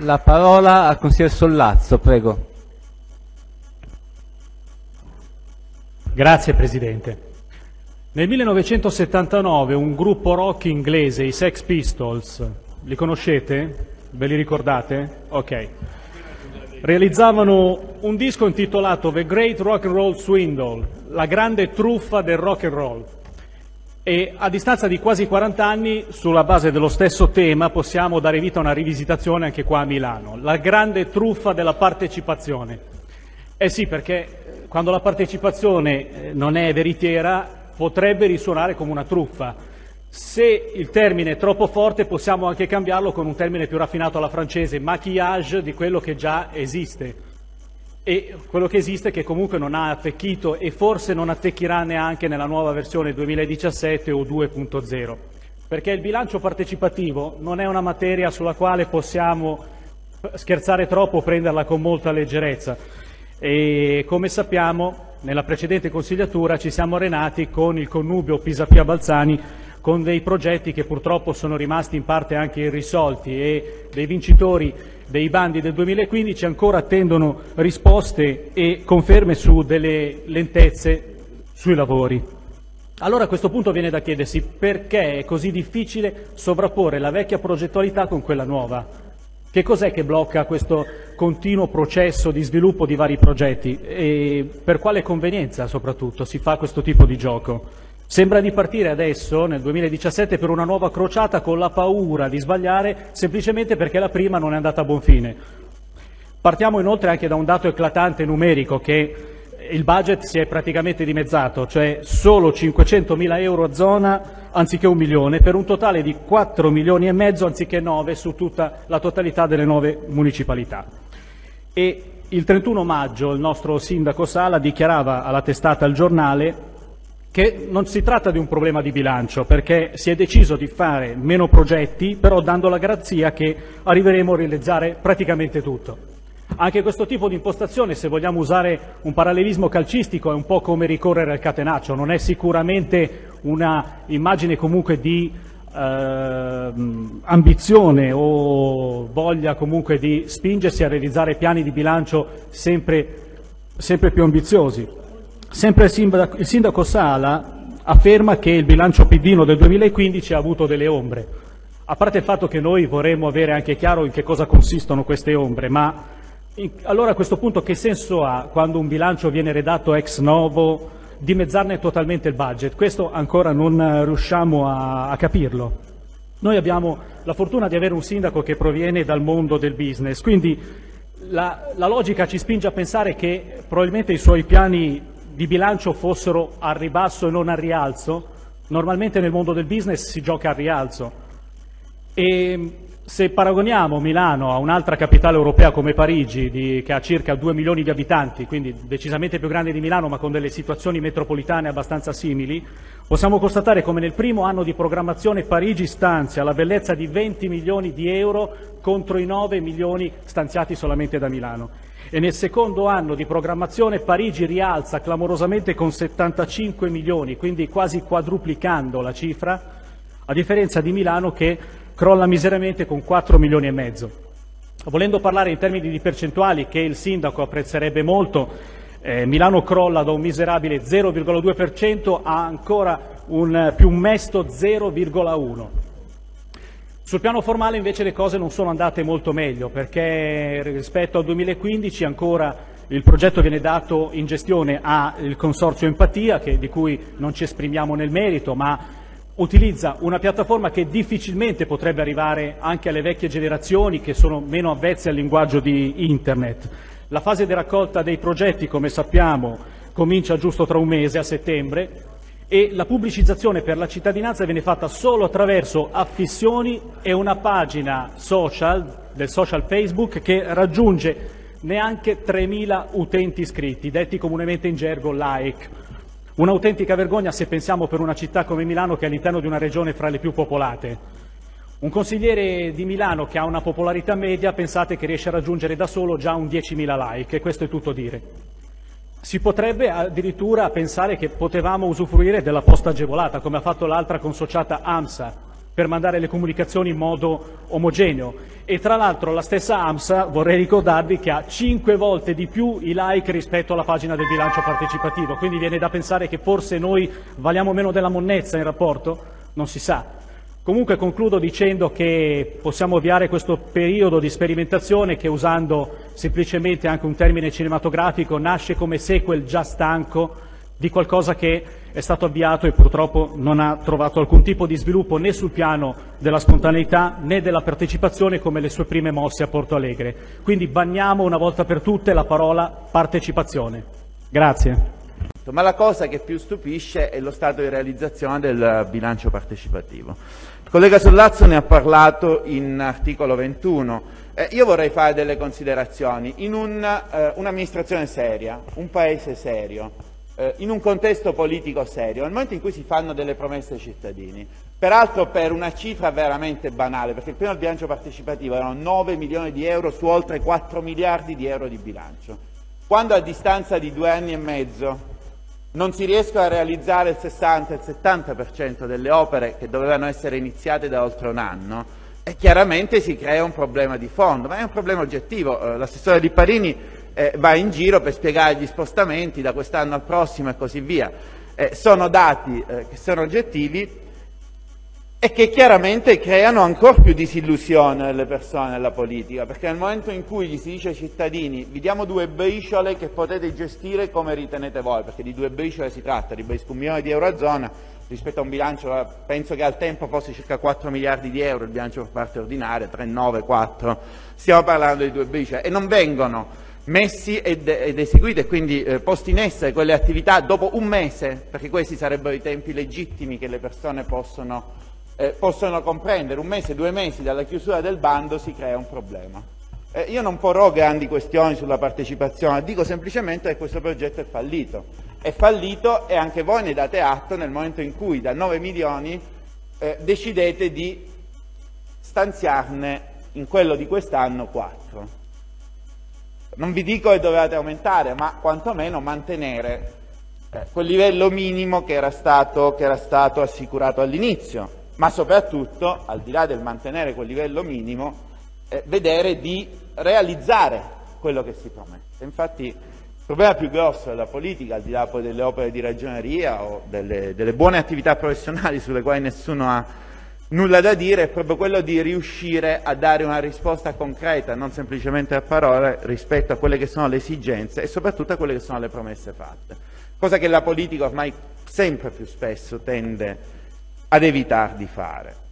la parola al consigliere Sollazzo, prego. Grazie Presidente. Nel 1979 un gruppo rock inglese, i Sex Pistols, li conoscete? Ve li ricordate? Ok. Realizzavano un disco intitolato The Great Rock and Roll Swindle, la grande truffa del rock and roll. E a distanza di quasi 40 anni, sulla base dello stesso tema, possiamo dare vita a una rivisitazione anche qua a Milano, la grande truffa della partecipazione. Eh sì, perché quando la partecipazione non è veritiera potrebbe risuonare come una truffa. Se il termine è troppo forte possiamo anche cambiarlo con un termine più raffinato alla francese, maquillage di quello che già esiste. E quello che esiste che comunque non ha attecchito e forse non attecchirà neanche nella nuova versione 2017 o 2.0. Perché il bilancio partecipativo non è una materia sulla quale possiamo scherzare troppo o prenderla con molta leggerezza. E come sappiamo nella precedente consigliatura ci siamo arenati con il connubio Pisapia-Balzani con dei progetti che purtroppo sono rimasti in parte anche irrisolti e dei vincitori dei bandi del 2015 ancora attendono risposte e conferme su delle lentezze sui lavori. Allora a questo punto viene da chiedersi perché è così difficile sovrapporre la vecchia progettualità con quella nuova. Che cos'è che blocca questo continuo processo di sviluppo di vari progetti e per quale convenienza soprattutto si fa questo tipo di gioco? Sembra di partire adesso, nel 2017, per una nuova crociata con la paura di sbagliare semplicemente perché la prima non è andata a buon fine. Partiamo inoltre anche da un dato eclatante numerico che il budget si è praticamente dimezzato, cioè solo 500 mila euro a zona anziché un milione, per un totale di 4 milioni e mezzo anziché 9 su tutta la totalità delle nove municipalità. E il 31 maggio il nostro sindaco Sala dichiarava alla testata Il Giornale che non si tratta di un problema di bilancio, perché si è deciso di fare meno progetti, però dando la garanzia che arriveremo a realizzare praticamente tutto. Anche questo tipo di impostazione, se vogliamo usare un parallelismo calcistico, è un po' come ricorrere al catenaccio, non è sicuramente una immagine comunque di eh, ambizione o voglia comunque di spingersi a realizzare piani di bilancio sempre, sempre più ambiziosi. Sempre il sindaco, Sala afferma che il bilancio Pidino del 2015 ha avuto delle ombre. A parte il fatto che noi vorremmo avere anche chiaro in che cosa consistono queste ombre, ma allora a questo punto che senso ha, quando un bilancio viene redatto ex novo, dimezzarne totalmente il budget? Questo ancora non riusciamo a, a capirlo. Noi abbiamo la fortuna di avere un sindaco che proviene dal mondo del business, quindi la, la, logica ci spinge a pensare che probabilmente i suoi piani di bilancio fossero al ribasso e non al rialzo. Normalmente nel mondo del business si gioca al rialzo. E se paragoniamo Milano a un'altra capitale europea come Parigi, di, che ha circa 2 milioni di abitanti, quindi decisamente più grande di Milano ma con delle situazioni metropolitane abbastanza simili, possiamo constatare come nel primo anno di programmazione Parigi stanzia la bellezza di 20 milioni di euro contro i 9 milioni stanziati solamente da Milano. E nel secondo anno di programmazione Parigi rialza clamorosamente con 75 milioni, quindi quasi quadruplicando la cifra, a differenza di Milano che crolla miseramente con 4 milioni e mezzo. Volendo parlare in termini di percentuali che il sindaco apprezzerebbe molto, eh, Milano crolla da un miserabile 0,2% a ancora un più mesto 0,1%. Sul piano formale invece le cose non sono andate molto meglio perché rispetto al 2015 ancora il progetto viene dato in gestione al Consorzio Empatia, che, di cui non ci esprimiamo nel merito, ma utilizza una piattaforma che difficilmente potrebbe arrivare anche alle vecchie generazioni che sono meno avvezze al linguaggio di Internet. La fase di raccolta dei progetti, come sappiamo, comincia giusto tra un mese, a settembre, e la pubblicizzazione per la cittadinanza viene fatta solo attraverso affissioni e una pagina social, del social Facebook, che raggiunge neanche 3.000 utenti iscritti, detti comunemente in gergo like. Un'autentica vergogna se pensiamo per una città come Milano che è all'interno di una regione fra le più popolate. Un consigliere di Milano che ha una popolarità media, pensate che riesce a raggiungere da solo già un 10.000 like, e questo è tutto dire. Si potrebbe addirittura pensare che potevamo usufruire della posta agevolata, come ha fatto l'altra consociata AMSA, per mandare le comunicazioni in modo omogeneo. E tra l'altro la stessa AMSA, vorrei ricordarvi, che ha cinque volte di più i like rispetto alla pagina del bilancio partecipativo, quindi viene da pensare che forse noi valiamo meno della monnezza in rapporto? Non si sa. Comunque concludo dicendo che possiamo avviare questo periodo di sperimentazione che usando semplicemente anche un termine cinematografico nasce come sequel già stanco di qualcosa che è stato avviato e purtroppo non ha trovato alcun tipo di sviluppo né sul piano della spontaneità né della partecipazione come le sue prime mosse a Porto Alegre. Quindi banniamo una volta per tutte la parola partecipazione. Grazie. Ma la cosa che più stupisce è lo stato di realizzazione del bilancio partecipativo. Il collega Sollazzo ne ha parlato in articolo 21. Eh, io vorrei fare delle considerazioni. In un, eh, un'amministrazione seria, un paese serio, eh, in un contesto politico serio, nel momento in cui si fanno delle promesse ai cittadini, peraltro per una cifra veramente banale, perché il primo bilancio partecipativo erano 9 milioni di euro su oltre 4 miliardi di euro di bilancio. Quando a distanza di due anni e mezzo non si riescono a realizzare il 60 il 70% delle opere che dovevano essere iniziate da oltre un anno, e chiaramente si crea un problema di fondo, ma è un problema oggettivo. Eh, l'assessore Di Parini eh, va in giro per spiegare gli spostamenti da quest'anno al prossimo e così via. Eh, sono dati eh, che sono oggettivi e che chiaramente creano ancora più disillusione nelle persone nella politica, perché nel momento in cui gli si dice ai cittadini vi diamo due briciole che potete gestire come ritenete voi, perché di due briciole si tratta, di euro a zona rispetto a un bilancio, penso che al tempo fosse circa 4 miliardi di euro il bilancio per parte ordinaria, 3, 9, 4, stiamo parlando di due briciole e non vengono messi ed, ed eseguiti e quindi eh, posti in essere quelle attività dopo un mese, perché questi sarebbero i tempi legittimi che le persone possono, eh, possono comprendere, un mese, due mesi dalla chiusura del bando si crea un problema. Eh, io non porrò grandi questioni sulla partecipazione, dico semplicemente che questo progetto è fallito. È fallito e anche voi ne date atto nel momento in cui da 9 milioni eh, decidete di stanziarne in quello di quest'anno 4. Non vi dico che dovevate aumentare, ma quantomeno mantenere eh, quel livello minimo che era stato, che era stato assicurato all'inizio, ma soprattutto, al di là del mantenere quel livello minimo, eh, vedere di realizzare quello che si promette. Infatti il problema più grosso della politica, al di là poi delle opere di ragioneria o delle, delle buone attività professionali sulle quali nessuno ha nulla da dire è proprio quello di riuscire a dare una risposta concreta, non semplicemente a parole, rispetto a quelle che sono le esigenze e soprattutto a quelle che sono le promesse fatte, cosa che la politica ormai sempre più spesso tende ad evitare di fare.